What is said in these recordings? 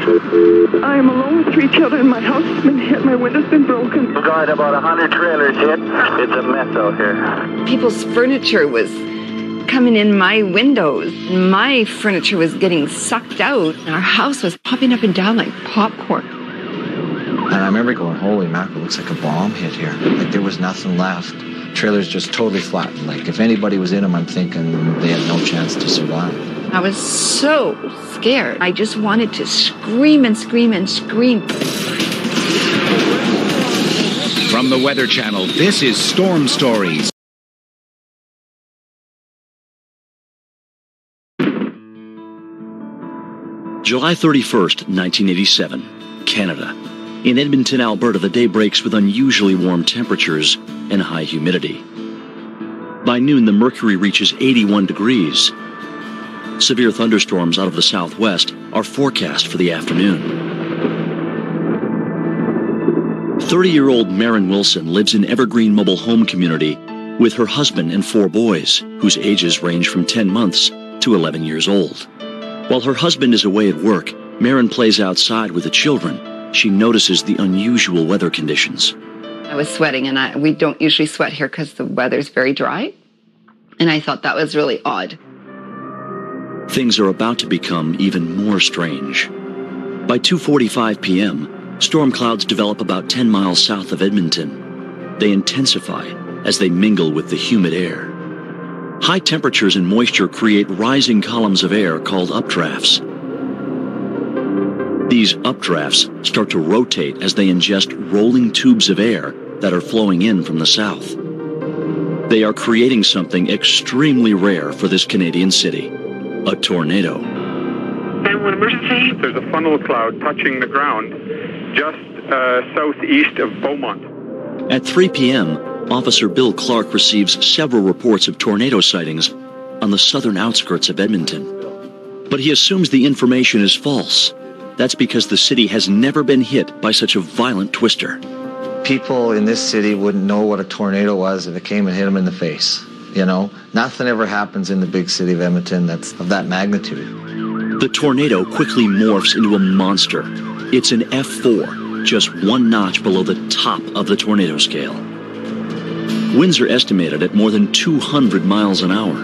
please. I'm alone with three children. My house has been hit. My window's been broken. We've got about 100 trailers hit. It's a mess out here. People's furniture was coming in my windows. My furniture was getting sucked out. Our house was popping up and down like popcorn. And I remember going, holy mackerel, looks like a bomb hit here. Like there was nothing left. Trailers just totally flattened. Like if anybody was in them, I'm thinking they had no chance to survive. I was so scared. I just wanted to scream and scream and scream. From the Weather Channel, this is Storm Stories. July 31st, 1987, Canada. In Edmonton, Alberta, the day breaks with unusually warm temperatures and high humidity. By noon, the mercury reaches 81 degrees. Severe thunderstorms out of the southwest are forecast for the afternoon. 30 year old Marin Wilson lives in Evergreen Mobile Home Community with her husband and four boys, whose ages range from 10 months to 11 years old. While her husband is away at work, Marin plays outside with the children. She notices the unusual weather conditions. I was sweating, and I, we don't usually sweat here because the weather's very dry. And I thought that was really odd. Things are about to become even more strange. By 2:45 p.m., storm clouds develop about 10 miles south of Edmonton. They intensify as they mingle with the humid air. High temperatures and moisture create rising columns of air called updrafts. These updrafts start to rotate as they ingest rolling tubes of air that are flowing in from the south. They are creating something extremely rare for this Canadian city a tornado. 911 emergency. There's a funnel cloud touching the ground just uh, southeast of Beaumont. At 3 p.m., Officer Bill Clark receives several reports of tornado sightings on the southern outskirts of Edmonton. But he assumes the information is false. That's because the city has never been hit by such a violent twister. People in this city wouldn't know what a tornado was if it came and hit them in the face. You know, nothing ever happens in the big city of Edmonton that's of that magnitude. The tornado quickly morphs into a monster. It's an F4, just one notch below the top of the tornado scale. Winds are estimated at more than 200 miles an hour.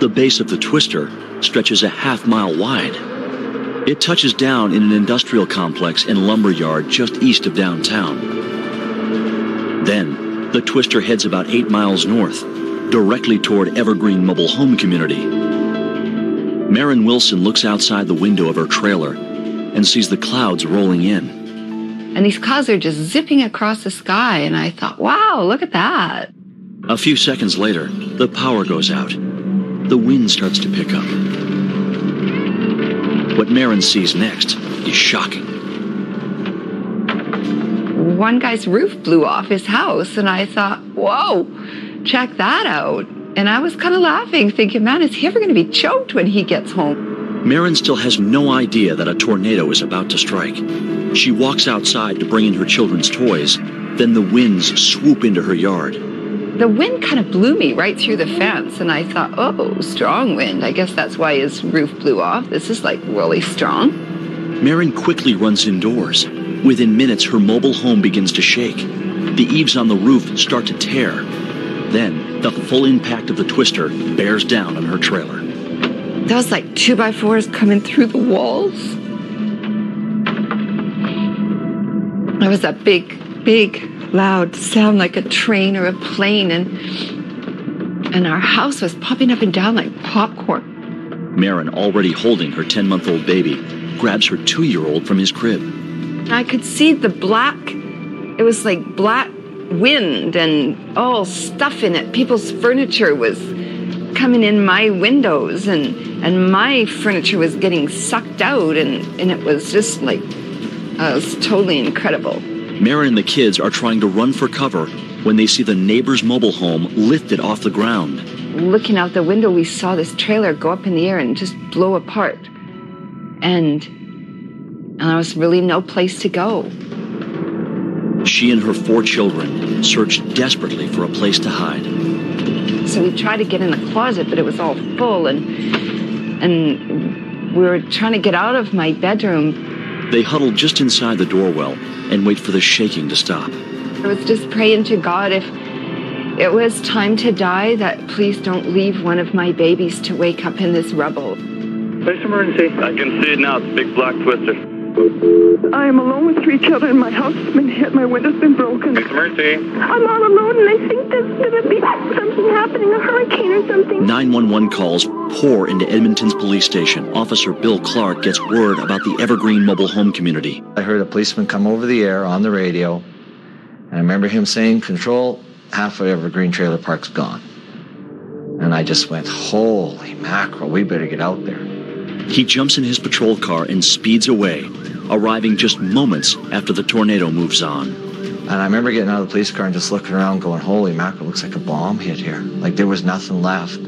The base of the twister stretches a half mile wide. It touches down in an industrial complex and lumber yard just east of downtown. Then, the twister heads about eight miles north, directly toward Evergreen Mobile Home Community. Marin Wilson looks outside the window of her trailer and sees the clouds rolling in. And these clouds are just zipping across the sky. And I thought, wow, look at that. A few seconds later, the power goes out. The wind starts to pick up. What Marin sees next is shocking. One guy's roof blew off his house, and I thought, whoa, check that out. And I was kind of laughing, thinking, man, is he ever going to be choked when he gets home? Marin still has no idea that a tornado is about to strike. She walks outside to bring in her children's toys. Then the winds swoop into her yard. The wind kind of blew me right through the fence, and I thought, oh, strong wind. I guess that's why his roof blew off. This is like really strong. Marin quickly runs indoors. Within minutes, her mobile home begins to shake. The eaves on the roof start to tear. Then, the full impact of the twister bears down on her trailer. That was like two by fours coming through the walls. It was a big, big, loud sound like a train or a plane, and and our house was popping up and down like popcorn. Marin, already holding her 10 month old baby, grabs her two year old from his crib. I could see the black, it was like black wind and all stuff in it. People's furniture was coming in my windows and and my furniture was getting sucked out and and it was just like uh, it was totally incredible. Marin and the kids are trying to run for cover when they see the neighbor's mobile home lifted off the ground. Looking out the window, we saw this trailer go up in the air and just blow apart. And, and there was really no place to go. She and her four children searched desperately for a place to hide. So we tried to get in the closet, but it was all full, and and we were trying to get out of my bedroom, They huddle just inside the doorwell and wait for the shaking to stop. I was just praying to God if it was time to die, that please don't leave one of my babies to wake up in this rubble. Police emergency. I can see it now. It's a big black twister. I am alone with three children. My house has been hit. My window's been broken. Police emergency. I'm all alone, and I think there's going to be something happening, a hurricane or something. 911 calls pour into Edmonton's police station. Officer Bill Clark gets word about the Evergreen mobile home community. I heard a policeman come over the air on the radio, and I remember him saying, Control, half of Evergreen Trailer Park's gone. And I just went, Holy mackerel, we better get out there. He jumps in his patrol car and speeds away, arriving just moments after the tornado moves on. And I remember getting out of the police car and just looking around, going, Holy mackerel, looks like a bomb hit here. Like there was nothing left.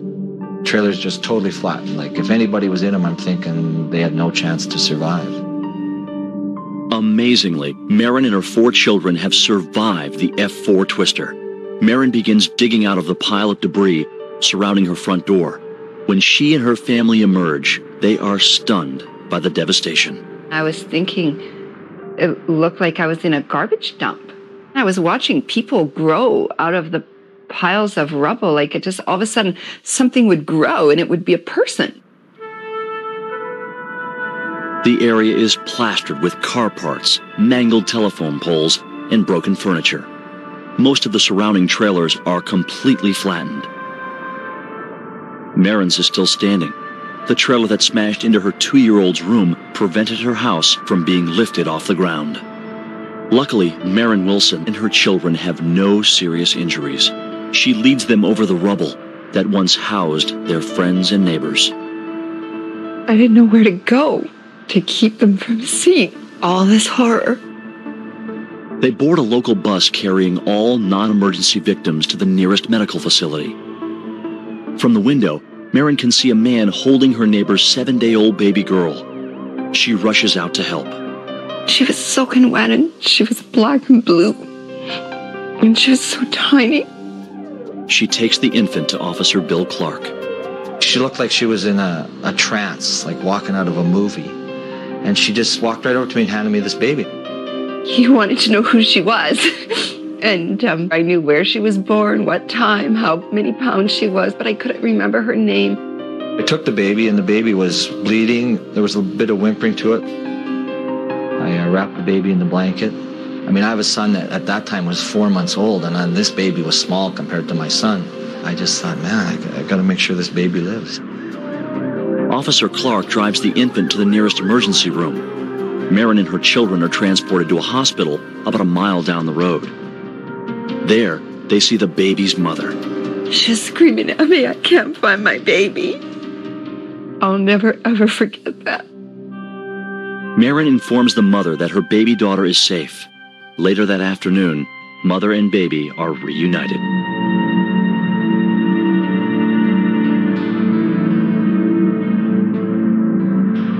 Trailer's just totally flat. Like if anybody was in them, I'm thinking they had no chance to survive. Amazingly, Marin and her four children have survived the F4 twister. Marin begins digging out of the pile of debris surrounding her front door. When she and her family emerge, they are stunned by the devastation. I was thinking it looked like I was in a garbage dump. I was watching people grow out of the piles of rubble. Like it just all of a sudden something would grow and it would be a person. The area is plastered with car parts, mangled telephone poles, and broken furniture. Most of the surrounding trailers are completely flattened. Marin's is still standing. The trailer that smashed into her two year old's room prevented her house from being lifted off the ground. Luckily, Marin Wilson and her children have no serious injuries. She leads them over the rubble that once housed their friends and neighbors. I didn't know where to go to keep them from seeing all this horror. They board a local bus carrying all non emergency victims to the nearest medical facility. From the window, Marin can see a man holding her neighbor's seven day old baby girl. She rushes out to help. She was soaking wet and she was black and blue. And she was so tiny. She takes the infant to Officer Bill Clark. She looked like she was in a, a trance, like walking out of a movie. And she just walked right over to me and handed me this baby. He wanted to know who she was. and um, I knew where she was born, what time, how many pounds she was, but I couldn't remember her name. I took the baby, and the baby was bleeding. There was a bit of whimpering to it. I uh, wrapped the baby in the blanket. I mean, I have a son that at that time was four months old, and uh, this baby was small compared to my son. I just thought, man, I, I got to make sure this baby lives. Officer Clark drives the infant to the nearest emergency room. Marin and her children are transported to a hospital about a mile down the road. There, they see the baby's mother. She's screaming at me, I can't find my baby. I'll never ever forget that. Marin informs the mother that her baby daughter is safe. Later that afternoon, mother and baby are reunited.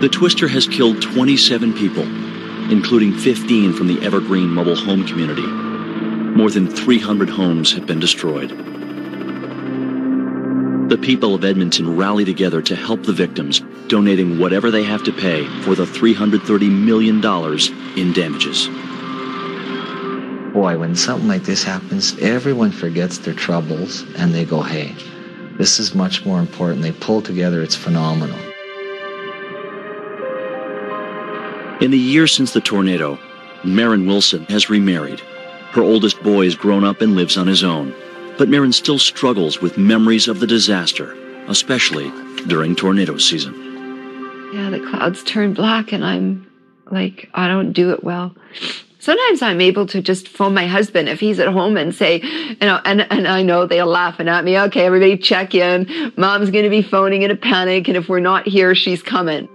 The twister has killed 27 people, including 15 from the Evergreen mobile home community. More than 300 homes have been destroyed. The people of Edmonton rally together to help the victims, donating whatever they have to pay for the $330 million in damages. Boy, when something like this happens, everyone forgets their troubles and they go, hey, this is much more important. They pull together, it's phenomenal. In the years since the tornado, Marin Wilson has remarried. Her oldest boy has grown up and lives on his own. But Marin still struggles with memories of the disaster, especially during tornado season. Yeah, the clouds turn black and I'm like, I don't do it well. Sometimes I'm able to just phone my husband if he's at home and say, you know, and, and I know they're laughing at me. Okay, everybody check in. Mom's going to be phoning in a panic. And if we're not here, she's coming.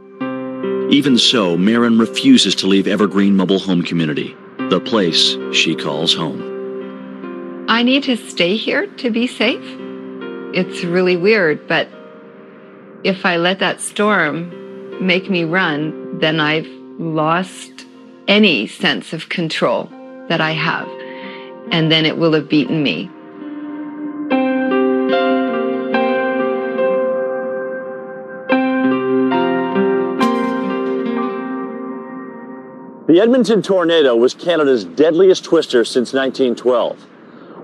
Even so, Marin refuses to leave Evergreen Mobile Home Community, the place she calls home. I need to stay here to be safe. It's really weird, but if I let that storm make me run, then I've lost any sense of control that I have. And then it will have beaten me. The Edmonton tornado was Canada's deadliest twister since 1912.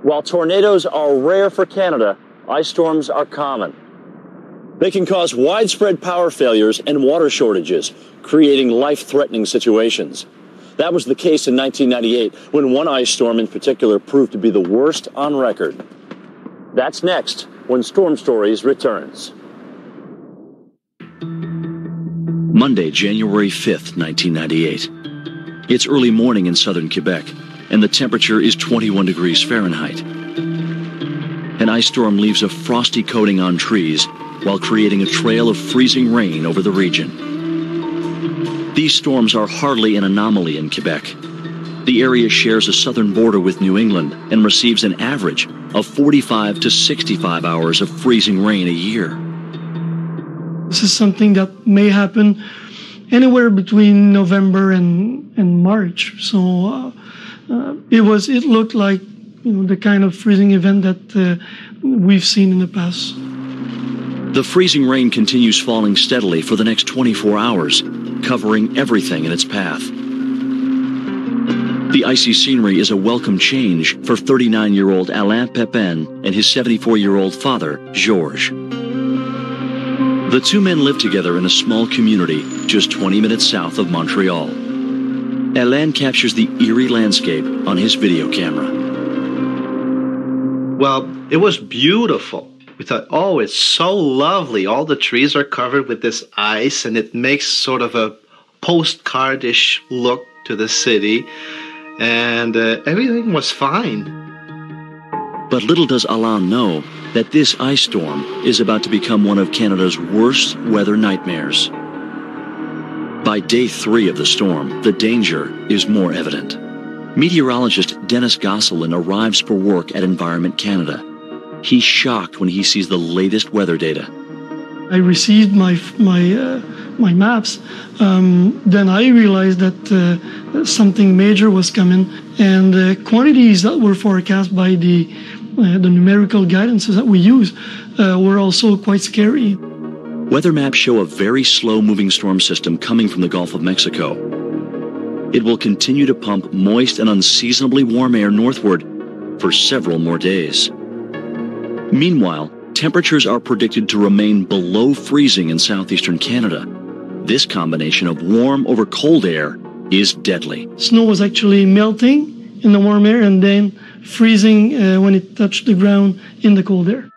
While tornadoes are rare for Canada, ice storms are common. They can cause widespread power failures and water shortages, creating life threatening situations. That was the case in 1998 when one ice storm in particular proved to be the worst on record. That's next when Storm Stories returns. Monday, January 5th, 1998. It's early morning in southern Quebec, and the temperature is 21 degrees Fahrenheit. An ice storm leaves a frosty coating on trees while creating a trail of freezing rain over the region. These storms are hardly an anomaly in Quebec. The area shares a southern border with New England and receives an average of 45 to 65 hours of freezing rain a year. This is something that may happen anywhere between November and, and March. So uh, uh, it was it looked like you know the kind of freezing event that uh, we've seen in the past. The freezing rain continues falling steadily for the next 24 hours, covering everything in its path. The icy scenery is a welcome change for 39 year old Alain Pepin and his 74 year old father, Georges. The two men live together in a small community just 20 minutes south of Montreal. Alain captures the eerie landscape on his video camera. Well, it was beautiful. We thought, oh, it's so lovely. All the trees are covered with this ice, and it makes sort of a postcardish look to the city. And uh, everything was fine. But little does Alain know that this ice storm is about to become one of Canada's worst weather nightmares. By day three of the storm, the danger is more evident. Meteorologist Dennis Gosselin arrives for work at Environment Canada. He's shocked when he sees the latest weather data. I received my my uh, my maps. Um, then I realized that uh, something major was coming, and the quantities that were forecast by the uh, the numerical guidances that we use uh, were also quite scary. Weather maps show a very slow moving storm system coming from the Gulf of Mexico. It will continue to pump moist and unseasonably warm air northward for several more days. Meanwhile, temperatures are predicted to remain below freezing in southeastern Canada. This combination of warm over cold air is deadly. Snow was actually melting in the warm air and then freezing uh, when it touched the ground in the cold air.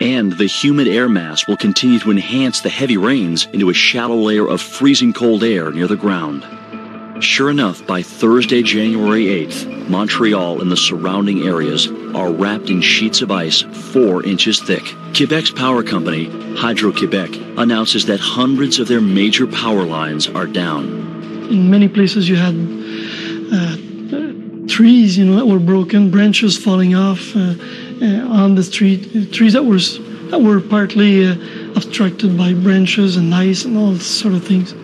And the humid air mass will continue to enhance the heavy rains into a shallow layer of freezing cold air near the ground. Sure enough, by Thursday, January 8th, Montreal and the surrounding areas are wrapped in sheets of ice four inches thick. Quebec's power company, Hydro Quebec, announces that hundreds of their major power lines are down. In many places, you had uh, trees, you know, that were broken, branches falling off uh, uh, on the street, uh, trees that were that were partly uh, obstructed by branches and ice and all sort of things.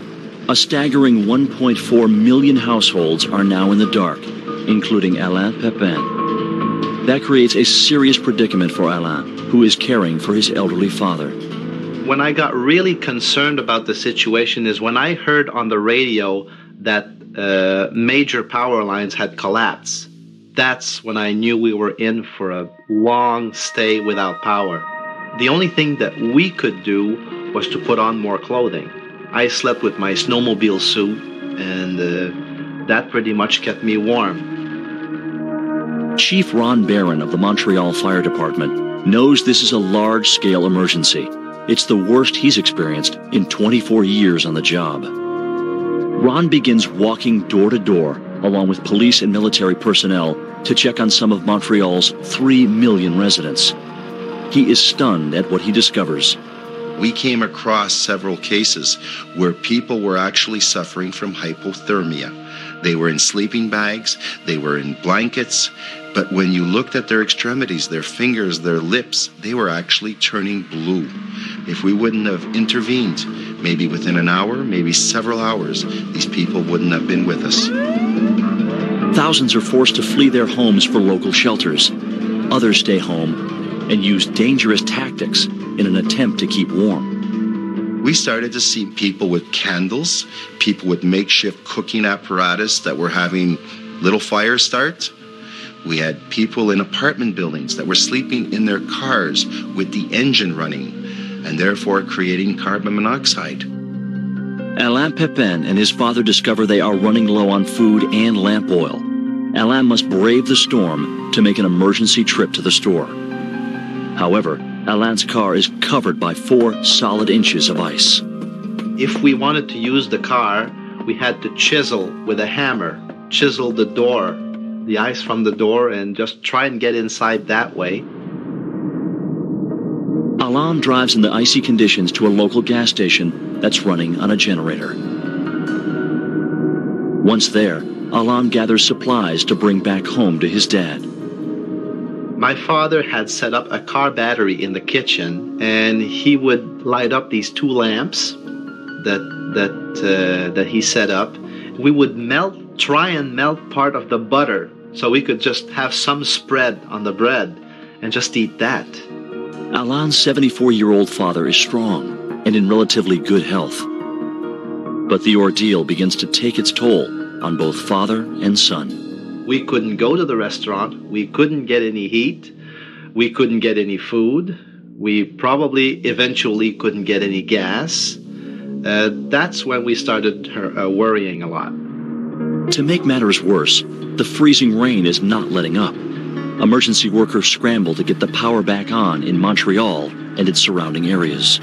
A staggering 1.4 million households are now in the dark, including Alain Pepin. That creates a serious predicament for Alain, who is caring for his elderly father. When I got really concerned about the situation is when I heard on the radio that uh, major power lines had collapsed. That's when I knew we were in for a long stay without power. The only thing that we could do was to put on more clothing. I slept with my snowmobile suit, and uh, that pretty much kept me warm. Chief Ron Barron of the Montreal Fire Department knows this is a large scale emergency. It's the worst he's experienced in 24 years on the job. Ron begins walking door to door along with police and military personnel to check on some of Montreal's 3 million residents. He is stunned at what he discovers. We came across several cases where people were actually suffering from hypothermia. They were in sleeping bags, they were in blankets, but when you looked at their extremities, their fingers, their lips, they were actually turning blue. If we wouldn't have intervened, maybe within an hour, maybe several hours, these people wouldn't have been with us. Thousands are forced to flee their homes for local shelters. Others stay home and use dangerous tactics in an attempt to keep warm. we started to see people with candles, people with makeshift cooking apparatus that were having little fires start. We had people in apartment buildings that were sleeping in their cars with the engine running and therefore creating carbon monoxide. Alain Pepin and his father discover they are running low on food and lamp oil. Alain must brave the storm to make an emergency trip to the store. However, Alain's car is covered by four solid inches of ice. If we wanted to use the car, we had to chisel with a hammer, chisel the door, the ice from the door, and just try and get inside that way. Alain drives in the icy conditions to a local gas station that's running on a generator. Once there, Alain gathers supplies to bring back home to his dad. My father had set up a car battery in the kitchen, and he would light up these two lamps that that uh, that he set up. We would melt, try and melt part of the butter, so we could just have some spread on the bread, and just eat that. Alain's 74-year-old father is strong and in relatively good health. But the ordeal begins to take its toll on both father and son. We couldn't go to the restaurant. We couldn't get any heat. We couldn't get any food. We probably eventually couldn't get any gas. Uh, that's when we started uh, worrying a lot. To make matters worse, the freezing rain is not letting up. Emergency workers scramble to get the power back on in Montreal and its surrounding areas.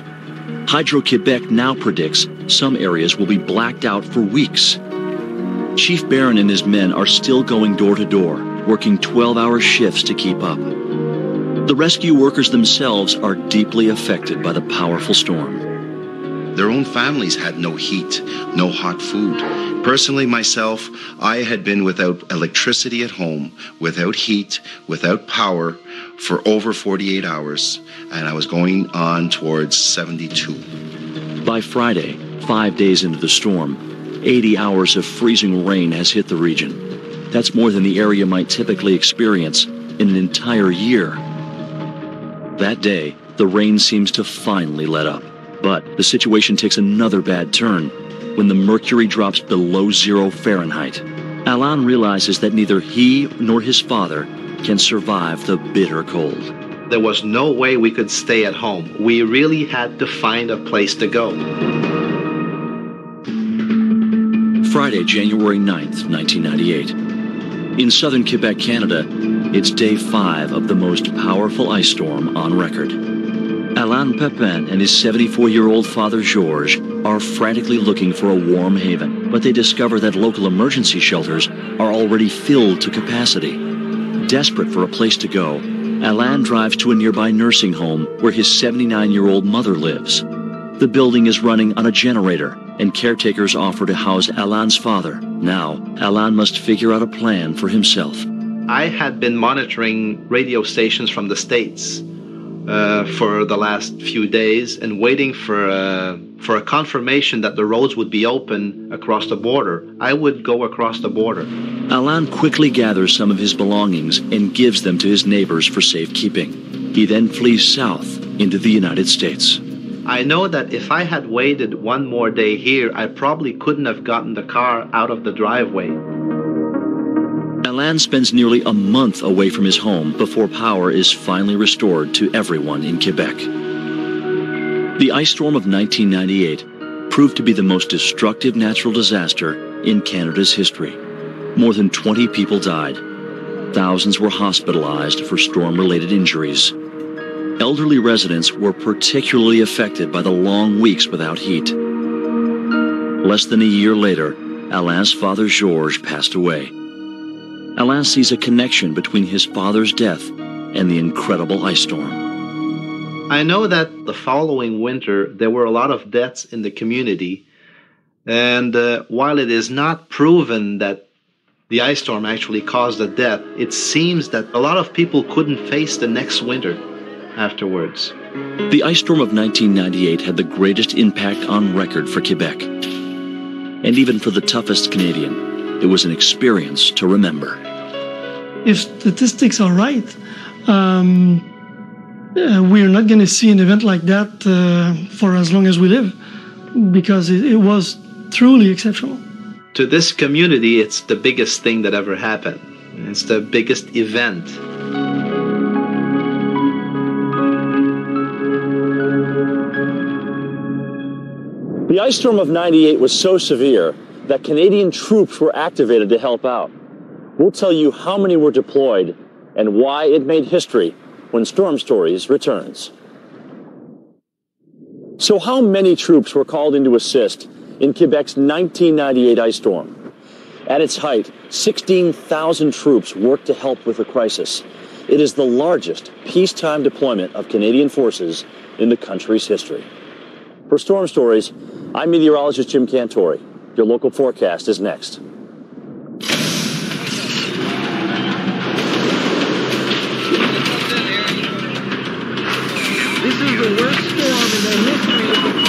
Hydro Quebec now predicts some areas will be blacked out for weeks Chief Barron and his men are still going door to door, working 12 hour shifts to keep up. The rescue workers themselves are deeply affected by the powerful storm. Their own families had no heat, no hot food. Personally, myself, I had been without electricity at home, without heat, without power for over 48 hours, and I was going on towards 72. By Friday, five days into the storm, 80 hours of freezing rain has hit the region. That's more than the area might typically experience in an entire year. That day, the rain seems to finally let up. But the situation takes another bad turn when the mercury drops below zero Fahrenheit. Alain realizes that neither he nor his father can survive the bitter cold. There was no way we could stay at home. We really had to find a place to go. Friday, January 9th, 1998. In southern Quebec, Canada, it's day five of the most powerful ice storm on record. Alain Pepin and his 74 year old father Georges are frantically looking for a warm haven, but they discover that local emergency shelters are already filled to capacity. Desperate for a place to go, Alain drives to a nearby nursing home where his 79 year old mother lives. The building is running on a generator, and caretakers offer to house Alain's father. Now, Alain must figure out a plan for himself. I had been monitoring radio stations from the States uh, for the last few days and waiting for, uh, for a confirmation that the roads would be open across the border. I would go across the border. Alain quickly gathers some of his belongings and gives them to his neighbors for safekeeping. He then flees south into the United States. I know that if I had waited one more day here, I probably couldn't have gotten the car out of the driveway. Alain spends nearly a month away from his home before power is finally restored to everyone in Quebec. The ice storm of 1998 proved to be the most destructive natural disaster in Canada's history. More than 20 people died. Thousands were hospitalized for storm related injuries elderly residents were particularly affected by the long weeks without heat. Less than a year later, Alain's father Georges passed away. Alain sees a connection between his father's death and the incredible ice storm. I know that the following winter there were a lot of deaths in the community, and uh, while it is not proven that the ice storm actually caused the death, it seems that a lot of people couldn't face the next winter afterwards. The ice storm of 1998 had the greatest impact on record for Quebec. And even for the toughest Canadian, it was an experience to remember. If statistics are right, um, uh, we're not going to see an event like that uh, for as long as we live. because it, it was truly exceptional. To this community, it's the biggest thing that ever happened. It's the biggest event. The ice storm of 98 was so severe that Canadian troops were activated to help out. We'll tell you how many were deployed and why it made history when Storm Stories returns. So, how many troops were called in to assist in Quebec's 1998 ice storm? At its height, 16,000 troops worked to help with the crisis. It is the largest peacetime deployment of Canadian forces in the country's history. For Storm Stories, I'm meteorologist Jim Cantore. Your local forecast is next. This is the worst storm in the history of the